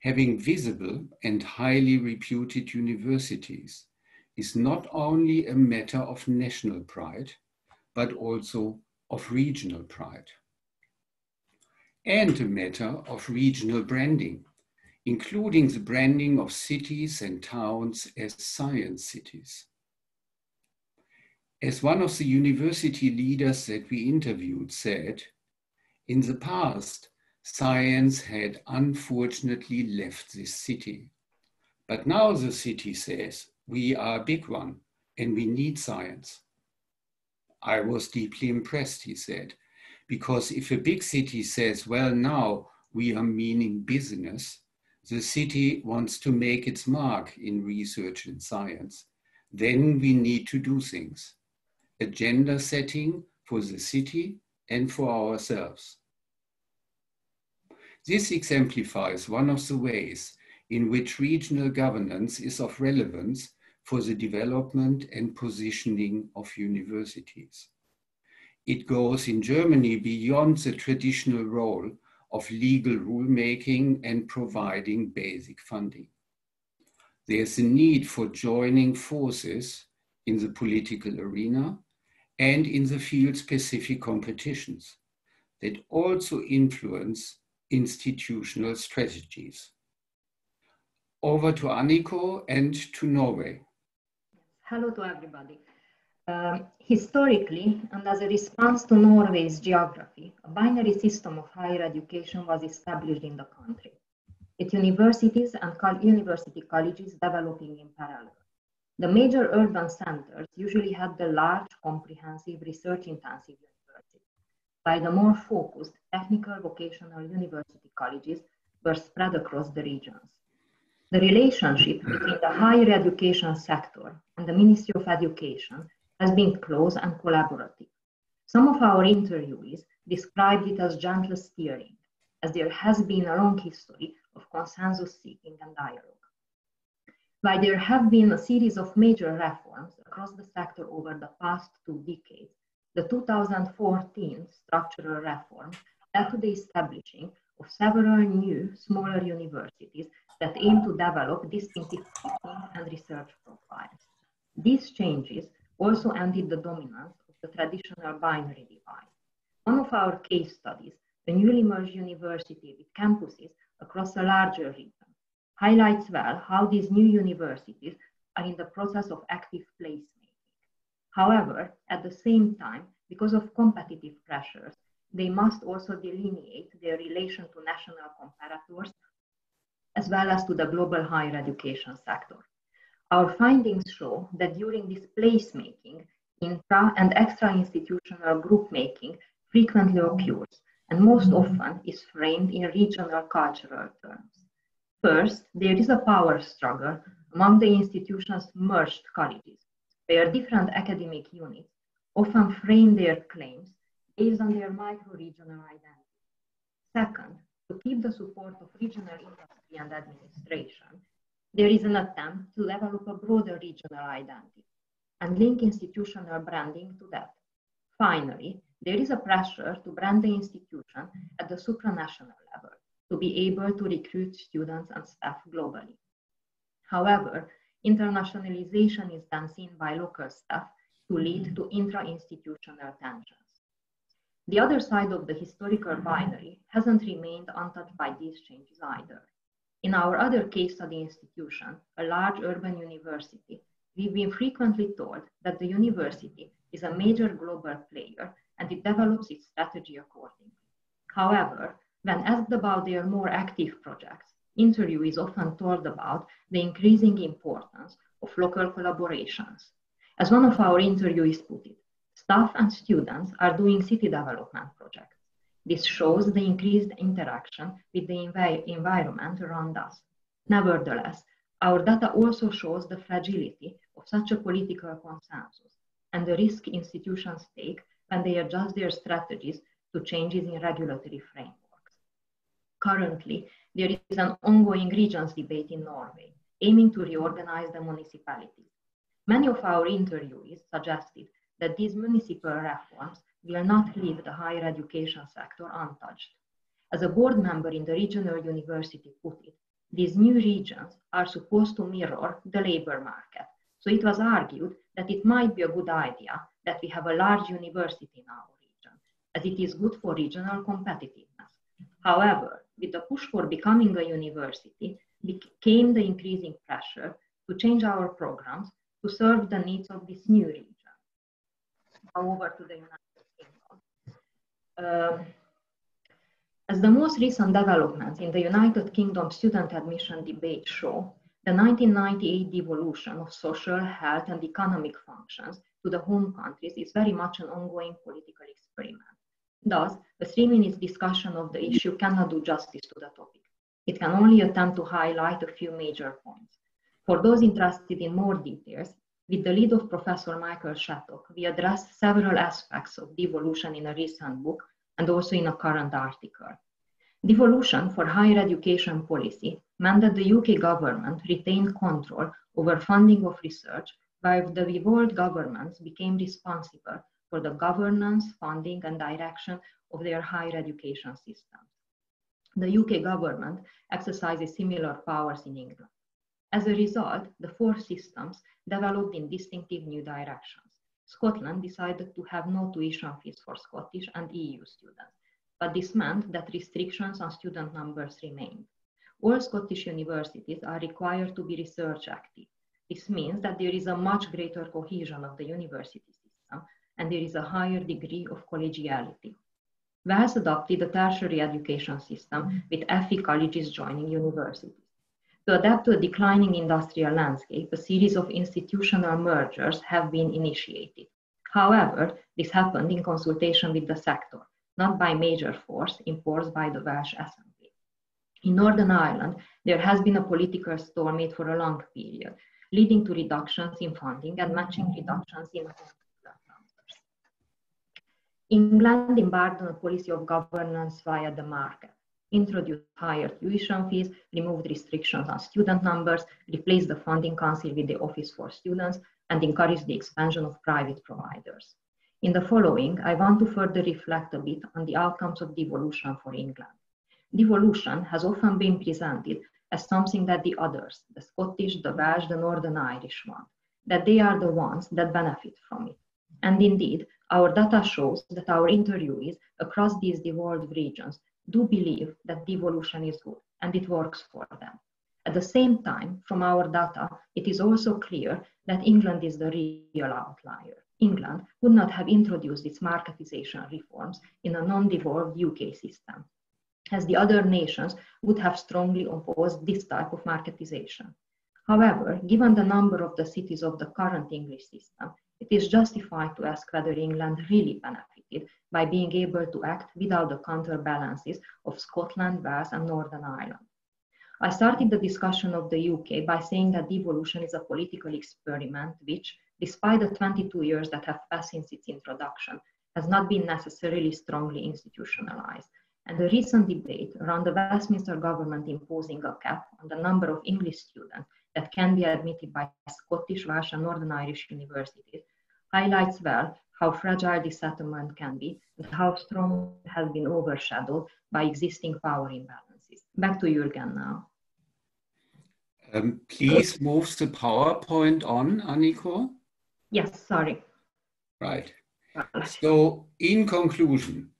Having visible and highly reputed universities is not only a matter of national pride, but also of regional pride. and a matter of regional branding, including the branding of cities and towns as science cities. As one of the university leaders that we interviewed said, in the past, science had unfortunately left this city. But now the city says, we are a big one and we need science. I was deeply impressed, he said, because if a big city says, well, now we are meaning business, the city wants to make its mark in research and science, then we need to do things. Agenda setting for the city and for ourselves. This exemplifies one of the ways in which regional governance is of relevance for the development and positioning of universities. It goes in Germany beyond the traditional role of legal rulemaking and providing basic funding. There's a need for joining forces in the political arena and in the field specific competitions that also influence institutional strategies. Over to Aniko and to Norway. Hello to everybody. Um, historically, and as a response to Norway's geography, a binary system of higher education was established in the country, with universities and university colleges developing in parallel. The major urban centers usually had the large, comprehensive, research-intensive universities, while the more focused technical vocational university colleges were spread across the regions. The relationship between the higher education sector and the Ministry of Education has been close and collaborative. Some of our interviewees described it as gentle steering, as there has been a long history of consensus seeking and dialogue. While there have been a series of major reforms across the sector over the past two decades, the 2014 structural reform led to the establishing of several new, smaller universities that aim to develop distinctive teaching and research profiles. These changes also ended the dominance of the traditional binary divide. One of our case studies, a newly merged university with campuses across a larger region, highlights well how these new universities are in the process of active placemaking. However, at the same time, because of competitive pressures, they must also delineate their relation to national comparators as well as to the global higher education sector. Our findings show that during this placemaking, intra and extra institutional group making frequently occurs and most mm-hmm. often is framed in regional cultural terms. First, there is a power struggle among the institution's merged colleges, where different academic units often frame their claims based on their micro-regional identity. Second, to keep the support of regional industry and administration, there is an attempt to develop a broader regional identity and link institutional branding to that. Finally, there is a pressure to brand the institution at the supranational level to be able to recruit students and staff globally. However, internationalization is then seen by local staff to lead to intra-institutional tensions. The other side of the historical binary hasn't remained untouched by these changes either. In our other case study institution, a large urban university, we've been frequently told that the university is a major global player and it develops its strategy accordingly. However, when asked about their more active projects, interviewees often told about the increasing importance of local collaborations. As one of our interviewees put it, Staff and students are doing city development projects. This shows the increased interaction with the envi environment around us. Nevertheless, our data also shows the fragility of such a political consensus and the risk institutions take when they adjust their strategies to changes in regulatory frameworks. Currently, there is an ongoing regions debate in Norway, aiming to reorganize the municipalities. Many of our interviewees suggested that these municipal reforms will not leave the higher education sector untouched. As a board member in the regional university put it, these new regions are supposed to mirror the labor market. So it was argued that it might be a good idea that we have a large university in our region, as it is good for regional competitiveness. However, with the push for becoming a university, became the increasing pressure to change our programs to serve the needs of this new region. Now over to the United Uh, as the most recent developments in the United Kingdom student admission debate show, the 1998 devolution of social, health, and economic functions to the home countries is very much an ongoing political experiment. Thus, a three minutes discussion of the issue cannot do justice to the topic. It can only attempt to highlight a few major points. For those interested in more details, with the lead of Professor Michael Shattock, we addressed several aspects of devolution in a recent book and also in a current article. Devolution for higher education policy meant that the UK government retained control over funding of research, while the devolved governments became responsible for the governance, funding, and direction of their higher education systems. The UK government exercises similar powers in England. As a result, the four systems developed in distinctive new directions. Scotland decided to have no tuition fees for Scottish and EU students, but this meant that restrictions on student numbers remained all Scottish universities are required to be research active. This means that there is a much greater cohesion of the university system and there is a higher degree of collegiality. Wales adopted a tertiary education system with FE colleges joining universities. To adapt to a declining industrial landscape, a series of institutional mergers have been initiated. However, this happened in consultation with the sector, not by major force imposed by the Welsh Assembly. In Northern Ireland, there has been a political stalemate for a long period, leading to reductions in funding and matching reductions in. England embarked on a policy of governance via the market, introduced higher tuition fees, removed restrictions on student numbers, replaced the funding council with the Office for Students, and encouraged the expansion of private providers. In the following, I want to further reflect a bit on the outcomes of devolution for England devolution has often been presented as something that the others, the Scottish, the Welsh, the Northern Irish want, that they are the ones that benefit from it. And indeed, our data shows that our interviewees across these devolved regions do believe that devolution is good and it works for them. At the same time, from our data, it is also clear that England is the real outlier. England would not have introduced its marketization reforms in a non-devolved UK system as the other nations would have strongly opposed this type of marketization. However, given the number of the cities of the current English system, it is justified to ask whether England really benefited by being able to act without the counterbalances of Scotland, Wales, and Northern Ireland. I started the discussion of the UK by saying that devolution is a political experiment which, despite the 22 years that have passed since its introduction, has not been necessarily strongly institutionalized and the recent debate around the Westminster government imposing a cap on the number of English students that can be admitted by Scottish, Welsh, and Northern Irish universities highlights well how fragile this settlement can be and how strong it has been overshadowed by existing power imbalances. Back to Jürgen now. Um, please move the PowerPoint on, Aniko. Yes, sorry. Right. So, in conclusion,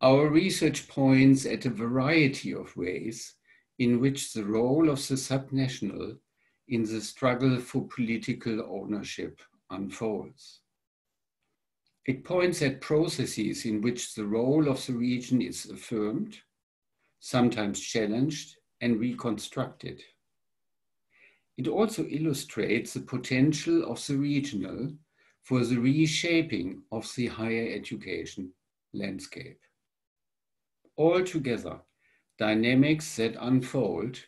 our research points at a variety of ways in which the role of the subnational in the struggle for political ownership unfolds. It points at processes in which the role of the region is affirmed, sometimes challenged and reconstructed. It also illustrates the potential of the regional for the reshaping of the higher education landscape altogether dynamics that unfold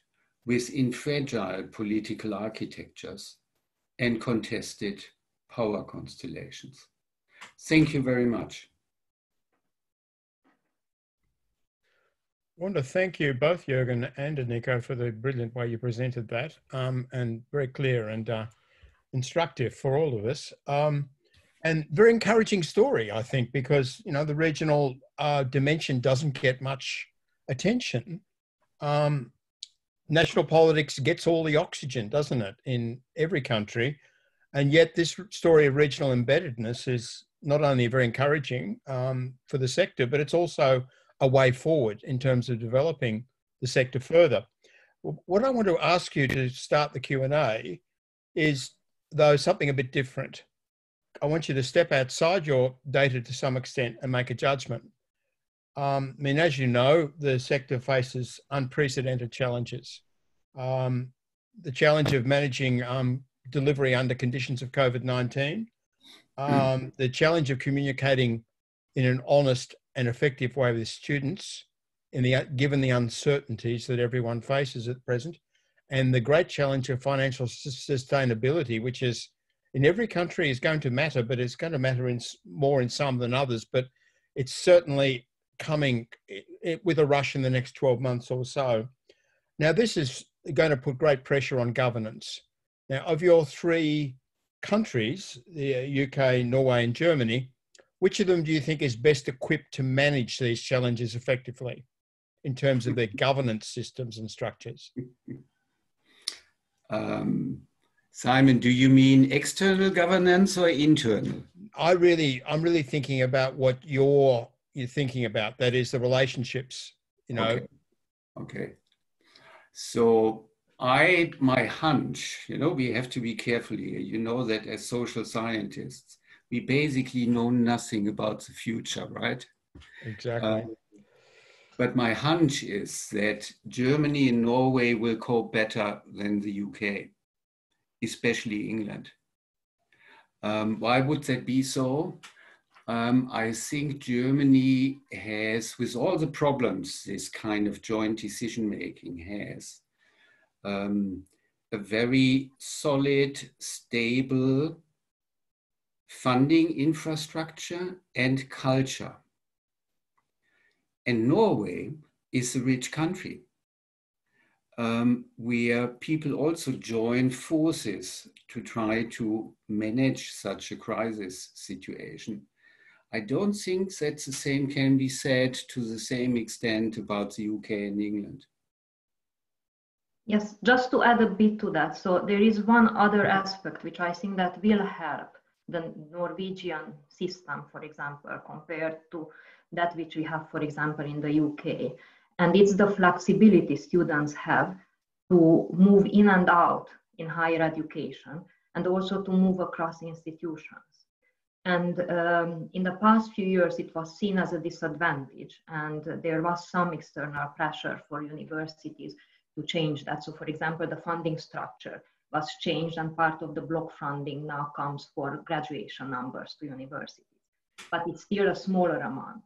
within fragile political architectures and contested power constellations. Thank you very much. I want to thank you both, Jürgen and Aniko, for the brilliant way you presented that um, and very clear and uh, instructive for all of us. Um, and very encouraging story, I think, because you know the regional uh, dimension doesn't get much attention. Um, national politics gets all the oxygen, doesn't it, in every country, and yet this story of regional embeddedness is not only very encouraging um, for the sector, but it's also a way forward in terms of developing the sector further. What I want to ask you to start the Q&A is, though, something a bit different. I want you to step outside your data to some extent and make a judgment. Um, I mean, as you know, the sector faces unprecedented challenges. Um, the challenge of managing um, delivery under conditions of COVID 19, um, the challenge of communicating in an honest and effective way with students, in the, given the uncertainties that everyone faces at present, and the great challenge of financial sustainability, which is in every country is going to matter, but it's going to matter in more in some than others. But it's certainly coming with a rush in the next 12 months or so. Now, this is going to put great pressure on governance. Now, of your three countries, the UK, Norway, and Germany, which of them do you think is best equipped to manage these challenges effectively in terms of their [LAUGHS] governance systems and structures? Um, Simon, do you mean external governance or internal? I really, I'm really thinking about what you're you're thinking about. That is the relationships. You know. Okay. okay. So I, my hunch, you know, we have to be careful here. You know that as social scientists, we basically know nothing about the future, right? Exactly. Uh, but my hunch is that Germany and Norway will cope better than the UK, especially England. Um, why would that be so? Um, I think Germany has, with all the problems this kind of joint decision making has, um, a very solid, stable funding infrastructure and culture. And Norway is a rich country um, where people also join forces to try to manage such a crisis situation. I don't think that the same can be said to the same extent about the UK and England. Yes, just to add a bit to that. So there is one other aspect which I think that will help the Norwegian system, for example, compared to that which we have, for example, in the UK. And it's the flexibility students have to move in and out in higher education and also to move across institutions. And um, in the past few years, it was seen as a disadvantage, and there was some external pressure for universities to change that. So, for example, the funding structure was changed, and part of the block funding now comes for graduation numbers to universities. But it's still a smaller amount.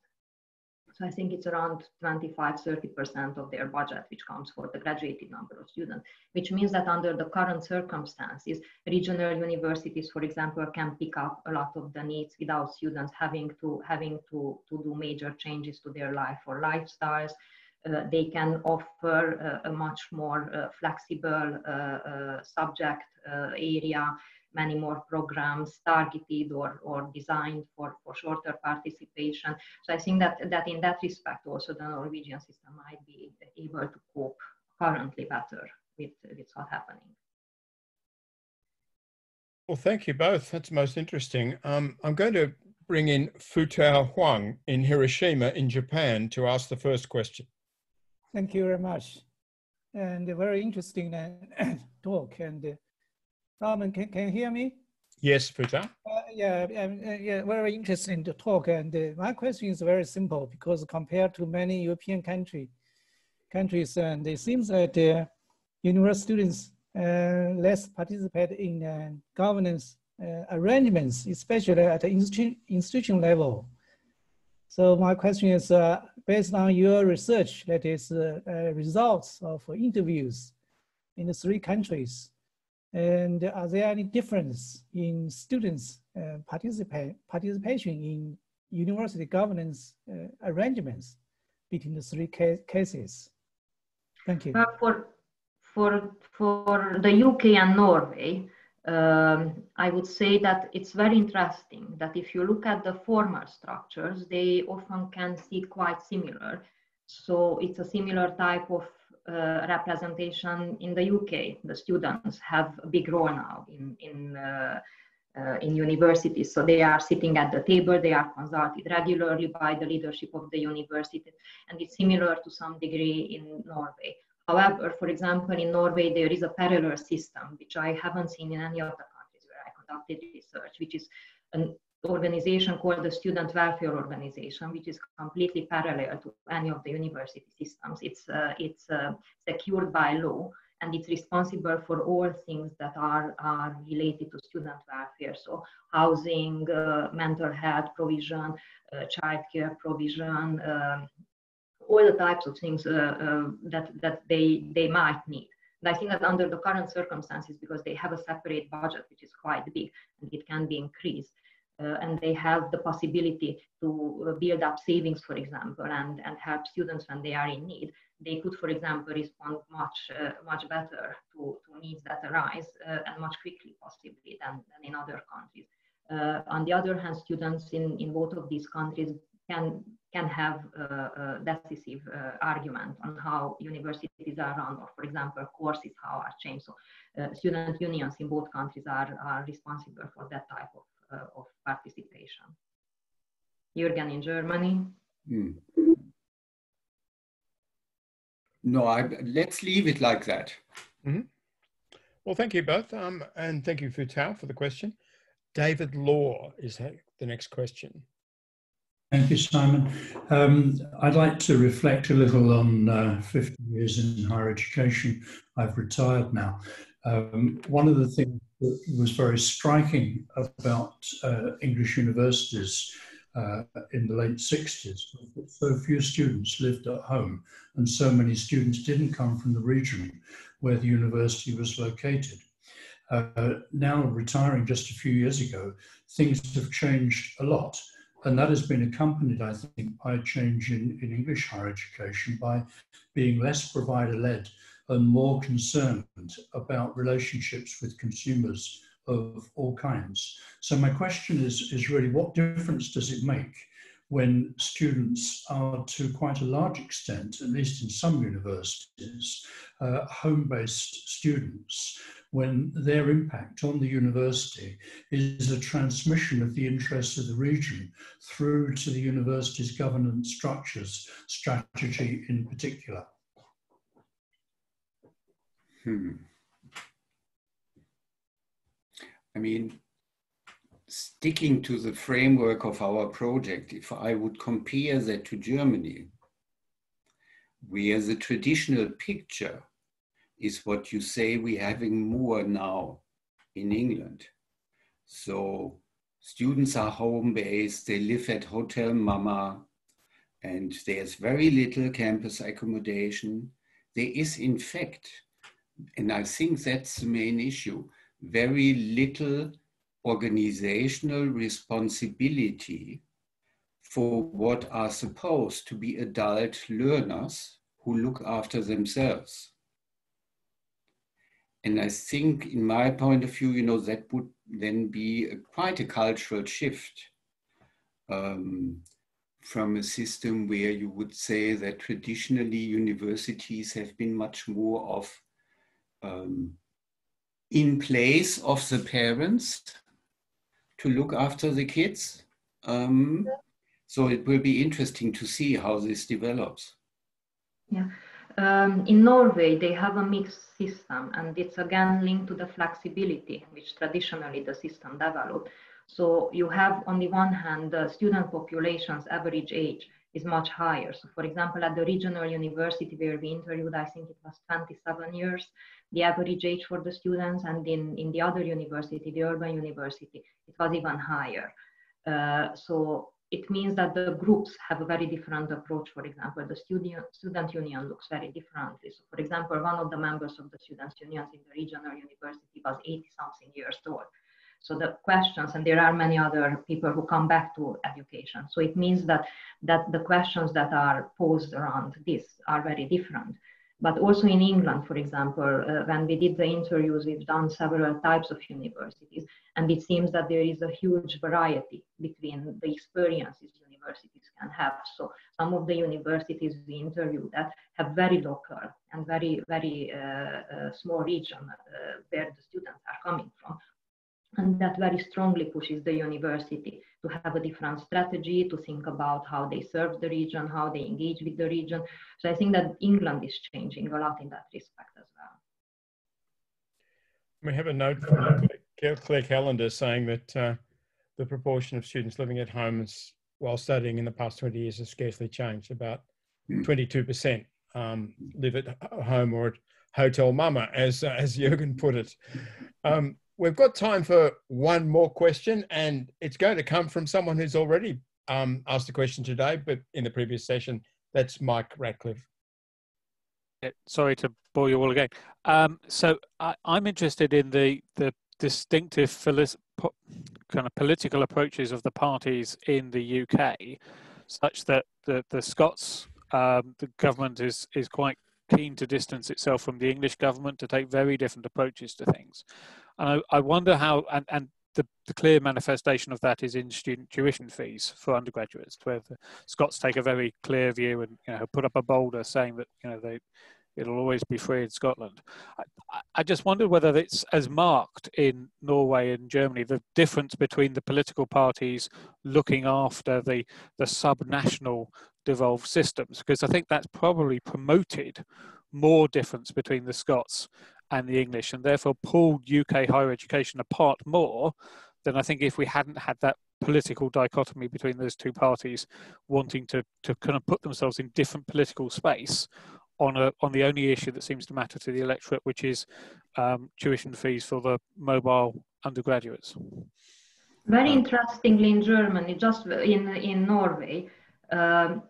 So I think it's around 25, 30% of their budget, which comes for the graduated number of students, which means that under the current circumstances, regional universities, for example, can pick up a lot of the needs without students having to, having to, to do major changes to their life or lifestyles. Uh, they can offer uh, a much more uh, flexible subject area many more programs targeted or, or designed for, for shorter participation. So I think that, that in that respect also the Norwegian system might be able to cope currently better with, with what's happening. Well, thank you both. That's most interesting. Um, I'm going to bring in Futao Huang in Hiroshima in Japan to ask the first question. Thank you very much. And a very interesting uh, [COUGHS] talk. And Norman, can, can you hear me? Yes, Peter. Uh, yeah, um, uh, yeah, very interesting to talk. And uh, my question is very simple because compared to many European country, countries, and it seems that uh, university students uh, less participate in uh, governance arrangements, especially at the institu institution level. So my question is, based on your research, that is results of interviews in the three countries, and are there any difference in students' uh, participate, participation in university governance uh, arrangements between the three ca cases? Thank you. Uh, for, for, for the UK and Norway, um, I would say that it's very interesting that if you look at the formal structures, they often can see quite similar. So it's a similar type of uh, representation in the UK. The students have a big role now in, in uh, uh, in universities. So they are sitting at the table, they are consulted regularly by the leadership of the university, and it's similar to some degree in Norway. However, for example, in Norway, there is a parallel system, which I haven't seen in any of the countries where I conducted research, which is an organization called the Student Welfare Organization, which is completely parallel to any of the university systems. It's, uh, it's uh, secured by law and it's responsible for all things that are, are related to student welfare. So housing, uh, mental health provision, uh, childcare provision, um, all the types of things uh, uh, that, that they, they might need. And I think that under the current circumstances, because they have a separate budget, which is quite big, and it can be increased, uh, and they have the possibility to uh, build up savings, for example, and, and help students when they are in need, they could, for example, respond much, uh, much better to, to needs that arise uh, and much quickly, possibly, than, than in other countries. Uh, on the other hand, students in, in both of these countries can, can have a, decisive argument on how universities are run, or, for example, courses how are changed. So, student unions in both countries are, are responsible for that type of uh, of participation. Jürgen in Germany. Hmm. No, I, let's leave it like that. Mm -hmm. Well, thank you both. Um, and thank you, Futao, for the question. David Law is the next question. Thank you, Simon. Um, I'd like to reflect a little on uh, 50 years in higher education. I've retired now. Um, one of the things that was very striking about uh, English universities uh, in the late 60s was that so few students lived at home and so many students didn't come from the region where the university was located. Uh, now, retiring just a few years ago, things have changed a lot. And that has been accompanied, I think, by a change in, in English higher education by being less provider led and more concerned about relationships with consumers of all kinds. So my question is, is really what difference does it make when students are to quite a large extent, at least in some universities, uh, home-based students, when their impact on the university is a transmission of the interests of the region through to the university's governance structures, strategy in particular. Hmm. I mean, sticking to the framework of our project, if I would compare that to Germany, where the traditional picture is what you say we're having more now in England. So students are home based, they live at Hotel Mama, and there's very little campus accommodation. There is, in fact, and I think that's the main issue, very little organizational responsibility for what are supposed to be adult learners who look after themselves. And I think, in my point of view, you know, that would then be a, quite a cultural shift um, from a system where you would say that traditionally universities have been much more of um, in place of the parents to look after the kids. Um, so it will be interesting to see how this develops. Yeah. Um, in Norway, they have a mixed system, and it's again linked to the flexibility which traditionally the system developed. So you have, on the one hand, the student population's average age is much higher. So, for example, at the regional university where we interviewed, I think it was 27 years, the average age for the students, and in, in the other university, the urban university, it was even higher. Uh, so it means that the groups have a very different approach. For example, the student, student union looks very differently. So for example, one of the members of the students unions in the regional university was 80 something years old. So the questions, and there are many other people who come back to education. So it means that, that the questions that are posed around this are very different. But also in England, for example, uh, when we did the interviews, we've done several types of universities, and it seems that there is a huge variety between the experiences universities can have. So some of the universities we interviewed that have very local and very, very uh, uh, small region uh, where the students are coming from. And that very strongly pushes the university to have a different strategy, to think about how they serve the region, how they engage with the region. So I think that England is changing a lot in that respect as well. We have a note from Claire Callender saying that uh, the proportion of students living at home while studying in the past 20 years has scarcely changed. About 22% hmm. um, live at home or at hotel mama, as, uh, as Jürgen put it. Um, we've got time for one more question, and it's going to come from someone who's already um, asked a question today, but in the previous session, that's Mike Ratcliffe. Sorry to bore you all again. Um, so I, am interested in the the distinctive kind of political approaches of the parties in the UK, such that the the Scots um, the government is is quite keen to distance itself from the English government to take very different approaches to things. And I, I wonder how, and, and the, the, clear manifestation of that is in student tuition fees for undergraduates, where the Scots take a very clear view and you know, put up a boulder saying that you know they it'll always be free in Scotland. I, I just wondered whether it's as marked in Norway and Germany the difference between the political parties looking after the the subnational devolved systems, because I think that's probably promoted more difference between the Scots and the English, and therefore pulled UK higher education apart more than I think if we hadn't had that political dichotomy between those two parties wanting to, to kind of put themselves in different political space on a on the only issue that seems to matter to the electorate, which is um, tuition fees for the mobile undergraduates. Very interestingly, in Germany, just in in Norway, um,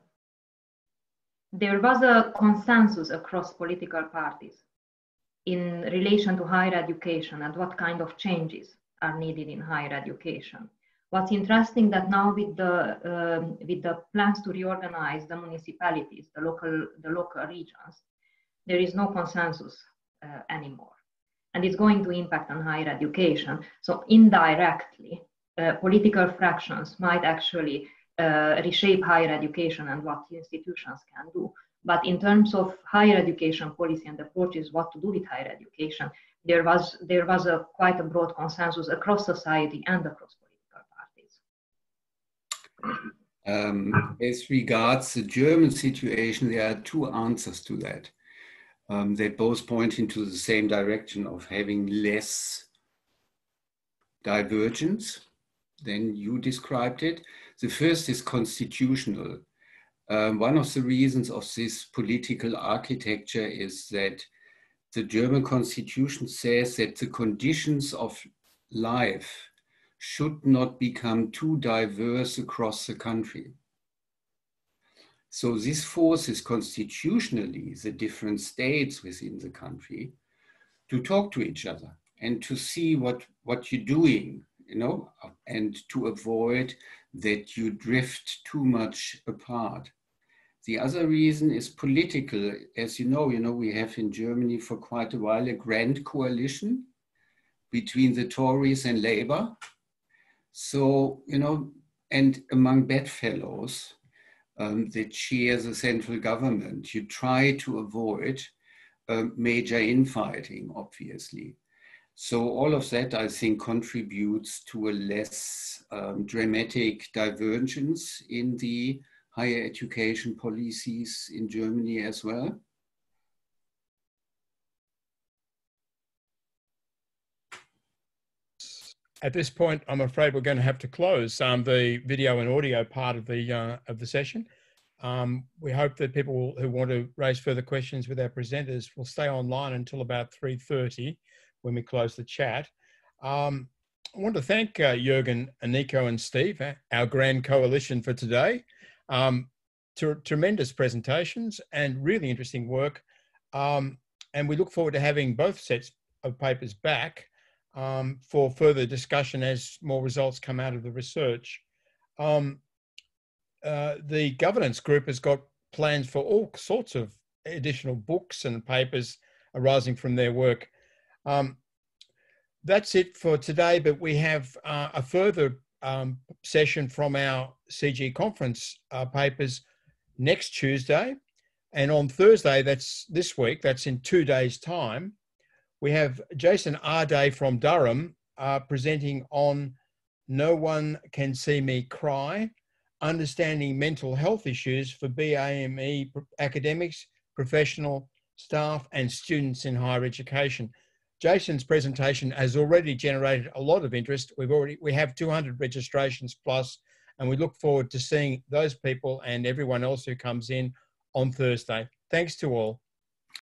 there was a consensus across political parties in relation to higher education and what kind of changes are needed in higher education. What's interesting that now with the um, with the plans to reorganize the municipalities, the local the local regions, there is no consensus uh, anymore, and it's going to impact on higher education. So indirectly, uh, political fractions might actually uh, reshape higher education and what institutions can do. But in terms of higher education policy and approaches, what to do with higher education, there was there was a quite a broad consensus across society and across political parties. Um, as regards the German situation, there are two answers to that. Um, they both point into the same direction of having less divergence than you described it. The first is constitutional. Um, one of the reasons of this political architecture is that the German constitution says that the conditions of life should not become too diverse across the country. So this forces constitutionally the different states within the country to talk to each other and to see what, what you're doing, you know, and to avoid that you drift too much apart. The other reason is political. As you know, you know, we have in Germany for quite a while a grand coalition between the Tories and Labour. So, you know, and among bedfellows um, that chair the central government, you try to avoid uh, major infighting, obviously. So all of that, I think, contributes to a less um, dramatic divergence in the higher education policies in Germany as well? At this point, I'm afraid we're going to have to close um, the video and audio part of the uh, of the session. Um, we hope that people who want to raise further questions with our presenters will stay online until about 3.30 when we close the chat. Um, I want to thank uh, Jürgen, Aniko and Steve, our grand coalition for today. Um, tremendous presentations and really interesting work. Um, and we look forward to having both sets of papers back um, for further discussion as more results come out of the research. Um, uh, the governance group has got plans for all sorts of additional books and papers arising from their work. Um, that's it for today, but we have uh, a further um, session from our CG conference uh, papers next Tuesday. And on Thursday, that's this week, that's in two days' time, we have Jason Arday from Durham uh, presenting on No One Can See Me Cry, Understanding Mental Health Issues for BAME academics, professional staff and students in higher education. Jason's presentation has already generated a lot of interest. We've already, we have 200 registrations plus, and we look forward to seeing those people and everyone else who comes in on Thursday. Thanks to all.